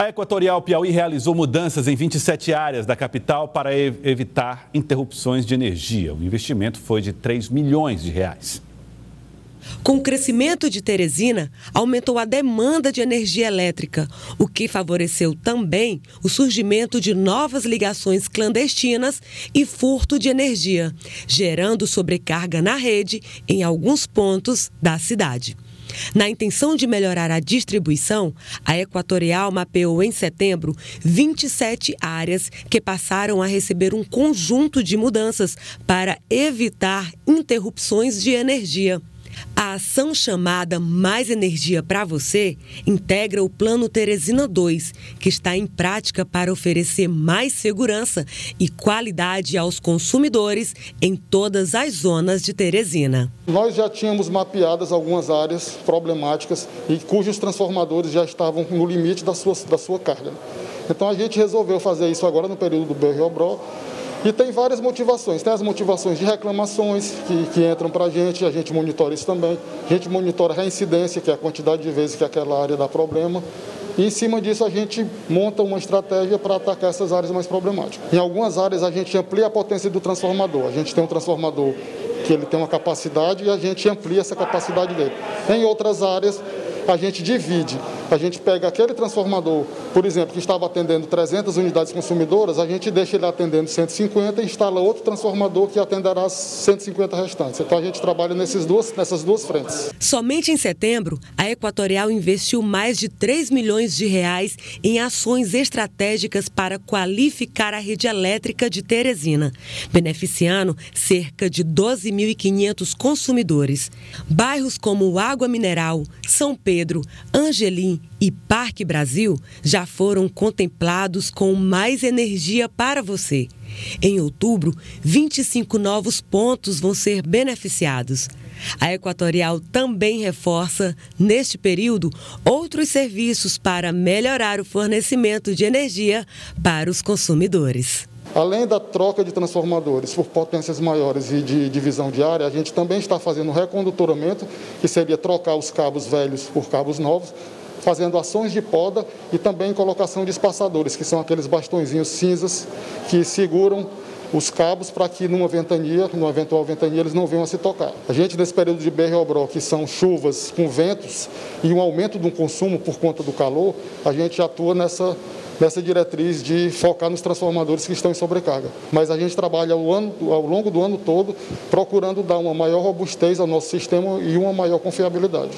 A Equatorial Piauí realizou mudanças em 27 áreas da capital para evitar interrupções de energia. O investimento foi de 3 milhões de reais. Com o crescimento de Teresina, aumentou a demanda de energia elétrica, o que favoreceu também o surgimento de novas ligações clandestinas e furto de energia, gerando sobrecarga na rede em alguns pontos da cidade. Na intenção de melhorar a distribuição, a Equatorial mapeou em setembro 27 áreas que passaram a receber um conjunto de mudanças para evitar interrupções de energia. A ação chamada Mais Energia para Você integra o Plano Teresina 2, que está em prática para oferecer mais segurança e qualidade aos consumidores em todas as zonas de Teresina. Nós já tínhamos mapeadas algumas áreas problemáticas e cujos transformadores já estavam no limite da sua, da sua carga. Então a gente resolveu fazer isso agora no período do BROBRO e tem várias motivações. Tem as motivações de reclamações que, que entram para a gente, a gente monitora isso também. A gente monitora a reincidência, que é a quantidade de vezes que aquela área dá problema. E em cima disso a gente monta uma estratégia para atacar essas áreas mais problemáticas. Em algumas áreas a gente amplia a potência do transformador. A gente tem um transformador que ele tem uma capacidade e a gente amplia essa capacidade dele. Em outras áreas a gente divide. A gente pega aquele transformador, por exemplo, que estava atendendo 300 unidades consumidoras, a gente deixa ele atendendo 150 e instala outro transformador que atenderá as 150 restantes. Então a gente trabalha nesses duas, nessas duas frentes. Somente em setembro, a Equatorial investiu mais de 3 milhões de reais em ações estratégicas para qualificar a rede elétrica de Teresina, beneficiando cerca de 12.500 consumidores. Bairros como Água Mineral, São Pedro, Angelim e Parque Brasil já foram contemplados com mais energia para você. Em outubro, 25 novos pontos vão ser beneficiados. A Equatorial também reforça, neste período, outros serviços para melhorar o fornecimento de energia para os consumidores. Além da troca de transformadores por potências maiores e de divisão de área, a gente também está fazendo recondutoramento, que seria trocar os cabos velhos por cabos novos, fazendo ações de poda e também colocação de espaçadores, que são aqueles bastõezinhos cinzas que seguram os cabos para que numa ventania, numa eventual ventania, eles não venham a se tocar. A gente, nesse período de BROBRO, que são chuvas com ventos e um aumento do consumo por conta do calor, a gente atua nessa, nessa diretriz de focar nos transformadores que estão em sobrecarga. Mas a gente trabalha ao, ano, ao longo do ano todo procurando dar uma maior robustez ao nosso sistema e uma maior confiabilidade.